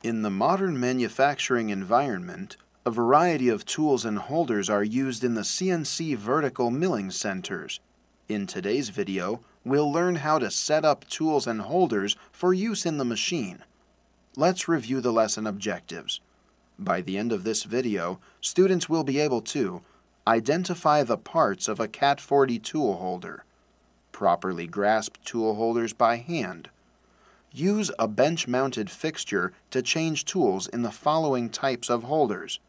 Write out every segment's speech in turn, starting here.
In the modern manufacturing environment, a variety of tools and holders are used in the CNC vertical milling centers. In today's video, we'll learn how to set up tools and holders for use in the machine. Let's review the lesson objectives. By the end of this video, students will be able to identify the parts of a CAT 40 tool holder, properly grasp tool holders by hand, use a bench-mounted fixture to change tools in the following types of holders,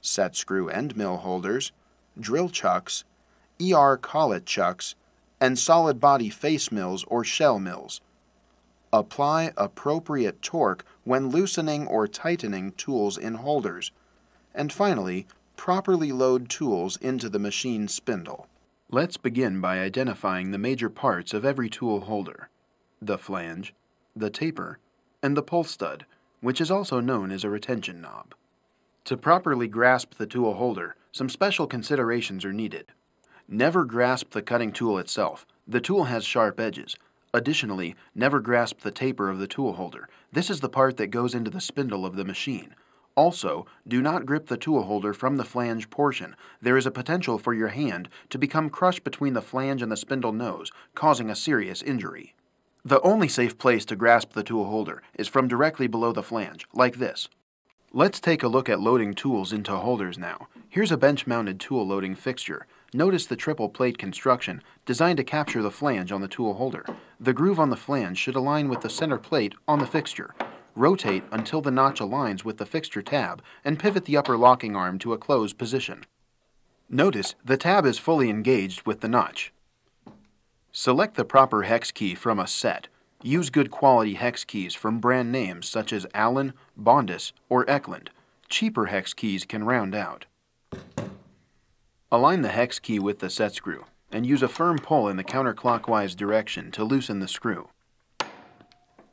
set screw end mill holders, drill chucks, ER collet chucks, and solid body face mills or shell mills. Apply appropriate torque when loosening or tightening tools in holders. And finally, properly load tools into the machine spindle. Let's begin by identifying the major parts of every tool holder. The flange, the taper, and the pull stud, which is also known as a retention knob. To properly grasp the tool holder, some special considerations are needed. Never grasp the cutting tool itself. The tool has sharp edges. Additionally, never grasp the taper of the tool holder. This is the part that goes into the spindle of the machine. Also, do not grip the tool holder from the flange portion. There is a potential for your hand to become crushed between the flange and the spindle nose, causing a serious injury. The only safe place to grasp the tool holder is from directly below the flange, like this. Let's take a look at loading tools into holders now. Here's a bench-mounted tool loading fixture. Notice the triple plate construction designed to capture the flange on the tool holder. The groove on the flange should align with the center plate on the fixture. Rotate until the notch aligns with the fixture tab and pivot the upper locking arm to a closed position. Notice the tab is fully engaged with the notch. Select the proper hex key from a set. Use good quality hex keys from brand names such as Allen, Bondhus, or Eklind. Cheaper hex keys can round out. Align the hex key with the set screw and use a firm pull in the counterclockwise direction to loosen the screw.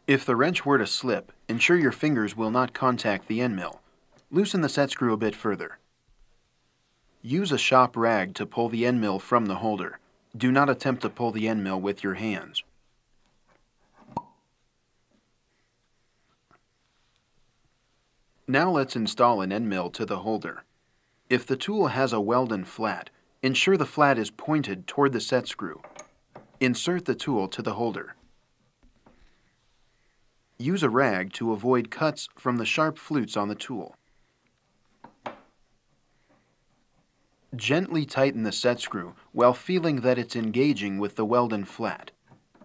If the wrench were to slip, ensure your fingers will not contact the end mill. Loosen the set screw a bit further. Use a shop rag to pull the end mill from the holder. Do not attempt to pull the end mill with your hands. Now let's install an end mill to the holder. If the tool has a Weldon flat, ensure the flat is pointed toward the set screw. Insert the tool to the holder. Use a rag to avoid cuts from the sharp flutes on the tool. Gently tighten the set screw while feeling that it's engaging with the Weldon flat.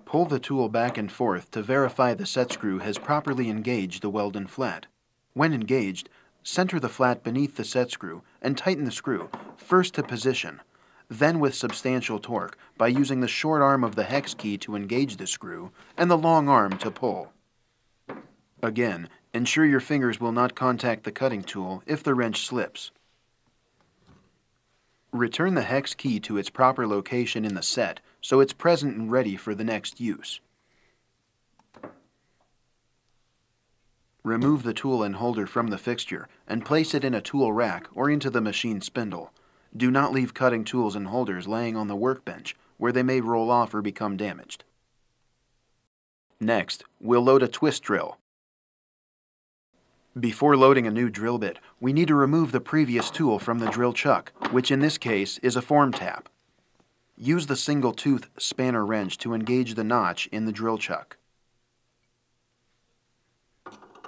Pull the tool back and forth to verify the set screw has properly engaged the Weldon flat. When engaged, center the flat beneath the set screw and tighten the screw, first to position, then with substantial torque by using the short arm of the hex key to engage the screw and the long arm to pull. Again, ensure your fingers will not contact the cutting tool if the wrench slips. Return the hex key to its proper location in the set so it's present and ready for the next use. Remove the tool and holder from the fixture and place it in a tool rack or into the machine spindle. Do not leave cutting tools and holders laying on the workbench where they may roll off or become damaged. Next, we'll load a twist drill. Before loading a new drill bit, we need to remove the previous tool from the drill chuck, which in this case is a form tap. Use the single tooth spanner wrench to engage the notch in the drill chuck.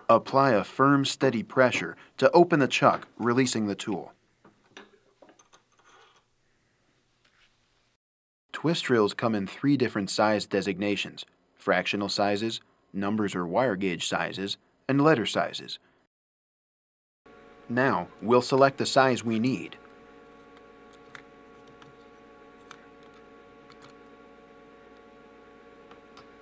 Apply a firm, steady pressure to open the chuck, releasing the tool. Twist drills come in three different size designations, fractional sizes, numbers or wire gauge sizes, and letter sizes. Now, we'll select the size we need.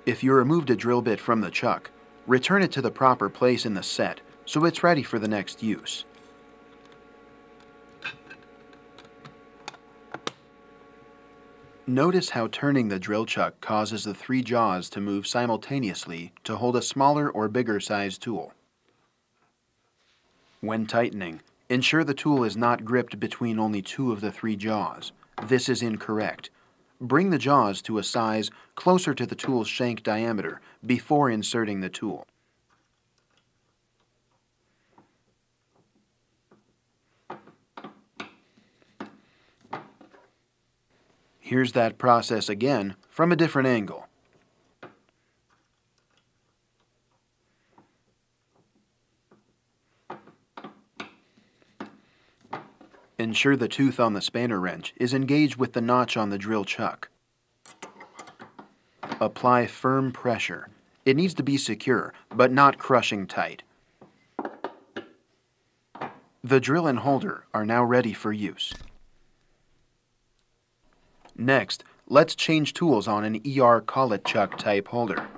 If you removed a drill bit from the chuck, return it to the proper place in the set so it's ready for the next use. Notice how turning the drill chuck causes the three jaws to move simultaneously to hold a smaller or bigger size tool. When tightening, ensure the tool is not gripped between only two of the three jaws. This is incorrect. Bring the jaws to a size closer to the tool's shank diameter before inserting the tool. Here's that process again from a different angle. Ensure the tooth on the spanner wrench is engaged with the notch on the drill chuck. Apply firm pressure. It needs to be secure, but not crushing tight. The drill and holder are now ready for use. Next, let's change tools on an ER collet chuck type holder.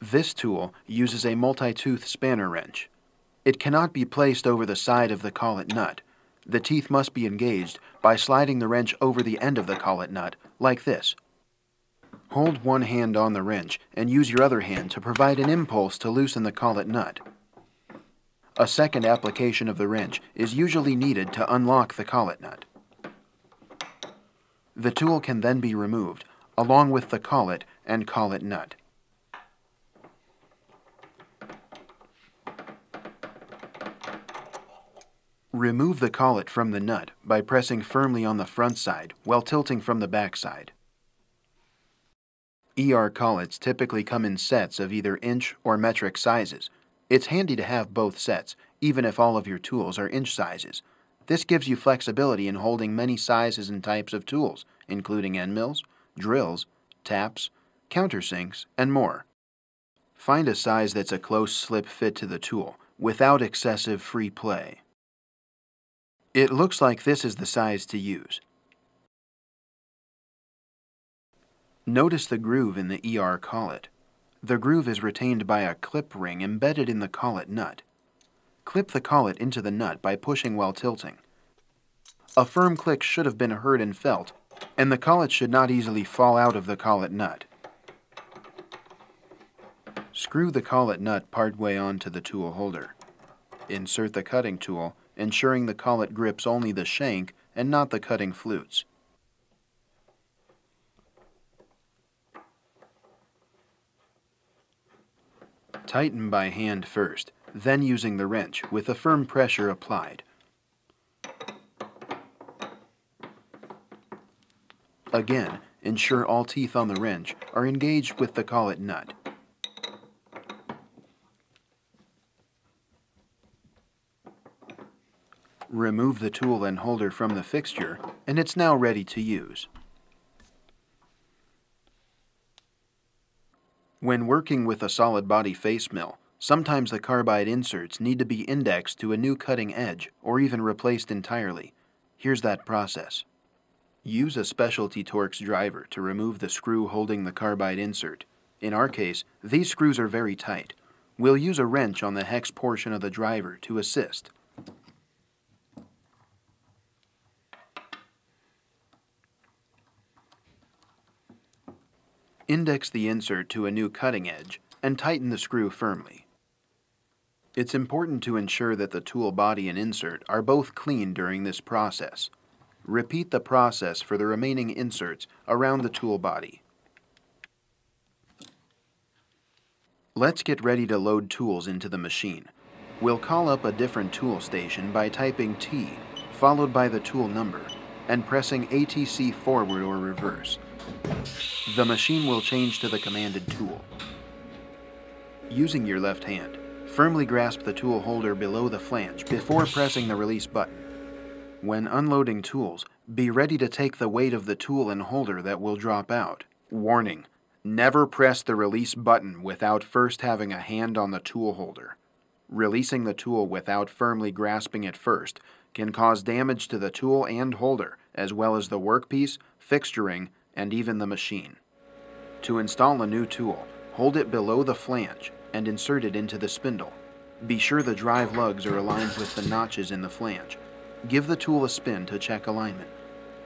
This tool uses a multi-tooth spanner wrench. It cannot be placed over the side of the collet nut. The teeth must be engaged by sliding the wrench over the end of the collet nut, like this. Hold one hand on the wrench and use your other hand to provide an impulse to loosen the collet nut. A second application of the wrench is usually needed to unlock the collet nut. The tool can then be removed, along with the collet and collet nut. Remove the collet from the nut by pressing firmly on the front side while tilting from the back side. ER collets typically come in sets of either inch or metric sizes. It's handy to have both sets, even if all of your tools are inch sizes. This gives you flexibility in holding many sizes and types of tools, including end mills, drills, taps, countersinks, and more. Find a size that's a close slip fit to the tool, without excessive free play. It looks like this is the size to use. Notice the groove in the ER collet. The groove is retained by a clip ring embedded in the collet nut. Clip the collet into the nut by pushing while tilting. A firm click should have been heard and felt, and the collet should not easily fall out of the collet nut. Screw the collet nut partway onto the tool holder. Insert the cutting tool ensuring the collet grips only the shank and not the cutting flutes. Tighten by hand first, then using the wrench with a firm pressure applied. Again, ensure all teeth on the wrench are engaged with the collet nut. Remove the tool and holder from the fixture, and it's now ready to use. When working with a solid body face mill, sometimes the carbide inserts need to be indexed to a new cutting edge or even replaced entirely. Here's that process. Use a specialty Torx driver to remove the screw holding the carbide insert. In our case, these screws are very tight. We'll use a wrench on the hex portion of the driver to assist. Index the insert to a new cutting edge and tighten the screw firmly. It's important to ensure that the tool body and insert are both clean during this process. Repeat the process for the remaining inserts around the tool body. Let's get ready to load tools into the machine. We'll call up a different tool station by typing T, followed by the tool number, and pressing ATC forward or reverse. The machine will change to the commanded tool. Using your left hand, firmly grasp the tool holder below the flange before pressing the release button. When unloading tools, be ready to take the weight of the tool and holder that will drop out. Warning, never press the release button without first having a hand on the tool holder. Releasing the tool without firmly grasping it first can cause damage to the tool and holder, as well as the workpiece, fixturing, and even the machine. To install a new tool, hold it below the flange and insert it into the spindle. Be sure the drive lugs are aligned with the notches in the flange. Give the tool a spin to check alignment.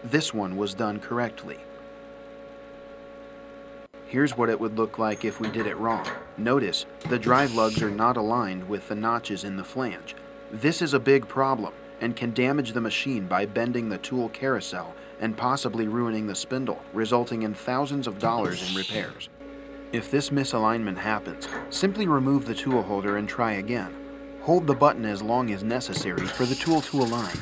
This one was done correctly. Here's what it would look like if we did it wrong. Notice, the drive lugs are not aligned with the notches in the flange. This is a big problem and can damage the machine by bending the tool carousel and possibly ruining the spindle, resulting in thousands of dollars in repairs. If this misalignment happens, simply remove the tool holder and try again. Hold the button as long as necessary for the tool to align.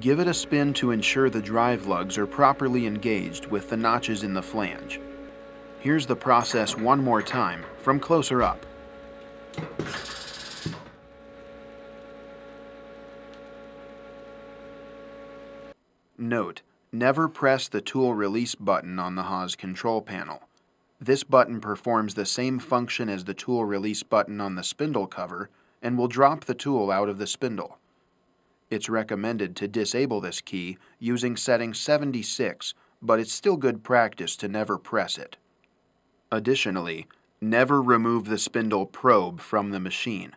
Give it a spin to ensure the drive lugs are properly engaged with the notches in the flange. Here's the process one more time from closer up. Note, never press the tool release button on the Haas control panel. This button performs the same function as the tool release button on the spindle cover and will drop the tool out of the spindle. It's recommended to disable this key using setting 76, but it's still good practice to never press it. Additionally, never remove the spindle probe from the machine.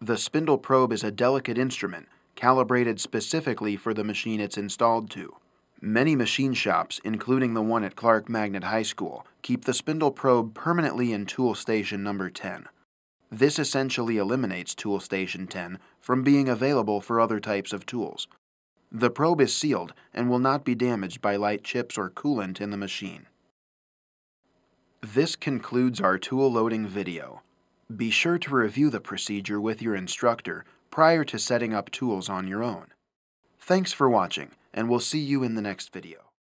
The spindle probe is a delicate instrument calibrated specifically for the machine it's installed to. Many machine shops, including the one at Clark Magnet High School, keep the spindle probe permanently in tool station number 10. This essentially eliminates tool station 10 from being available for other types of tools. The probe is sealed and will not be damaged by light chips or coolant in the machine. This concludes our tool loading video. Be sure to review the procedure with your instructor prior to setting up tools on your own. Thanks for watching and we'll see you in the next video.